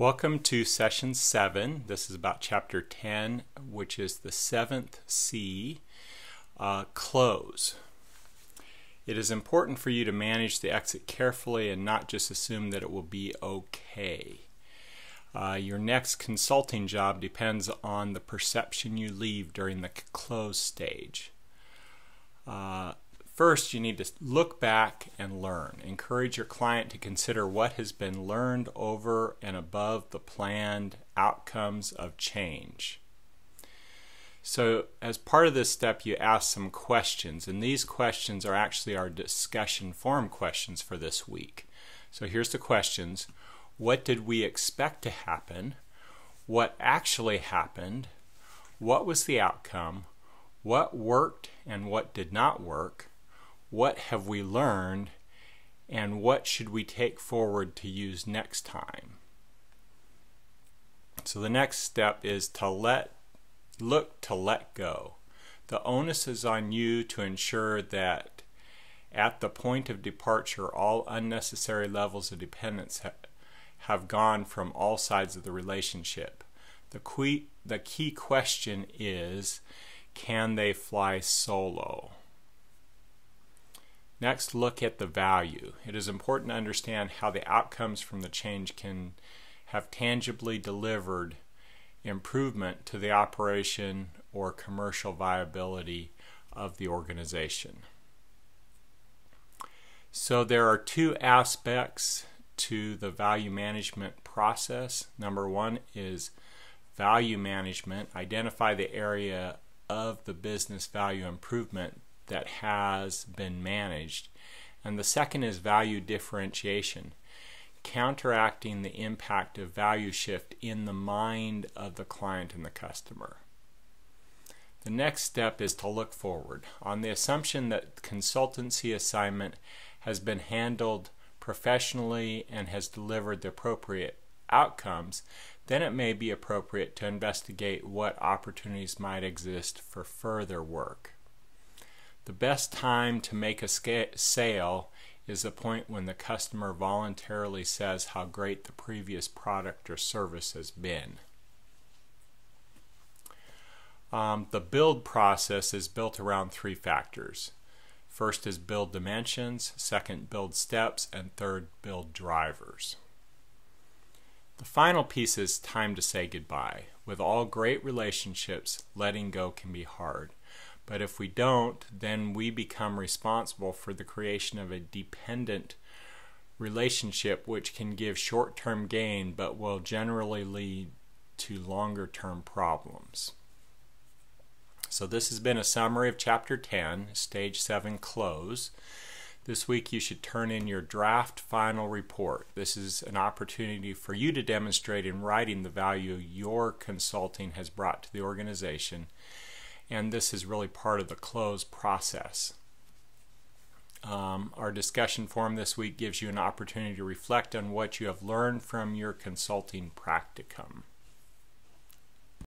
Welcome to session 7. This is about chapter 10, which is the seventh C, uh, close. It is important for you to manage the exit carefully and not just assume that it will be okay. Uh, your next consulting job depends on the perception you leave during the close stage. Uh, First, you need to look back and learn. Encourage your client to consider what has been learned over and above the planned outcomes of change. So, as part of this step, you ask some questions, and these questions are actually our discussion forum questions for this week. So, here's the questions What did we expect to happen? What actually happened? What was the outcome? What worked and what did not work? What have we learned and what should we take forward to use next time. So the next step is to let look to let go. The onus is on you to ensure that at the point of departure all unnecessary levels of dependence ha have gone from all sides of the relationship. The, que- the key question is can they fly solo? Next, look at the value. It is important to understand how the outcomes from the change can have tangibly delivered improvement to the operation or commercial viability of the organization. So there are two aspects to the value management process. Number one is value management. Identify the area of the business value improvement that has been managed. And the second is value differentiation, counteracting the impact of value shift in the mind of the client and the customer. The next step is to look forward. On the assumption that consultancy assignment has been handled professionally and has delivered the appropriate outcomes, then it may be appropriate to investigate what opportunities might exist for further work. The best time to make a sale is the point when the customer voluntarily says how great the previous product or service has been. Um, the build process is built around three factors. First is build dimensions, second build steps, and third build drivers. The final piece is time to say goodbye. With all great relationships, letting go can be hard. But if we don't, then we become responsible for the creation of a dependent relationship which can give short term gain but will generally lead to longer term problems. So, this has been a summary of Chapter 10, Stage 7 Close. This week, you should turn in your draft final report. This is an opportunity for you to demonstrate in writing the value your consulting has brought to the organization and this is really part of the close process. Um, our discussion forum this week gives you an opportunity to reflect on what you have learned from your consulting practicum.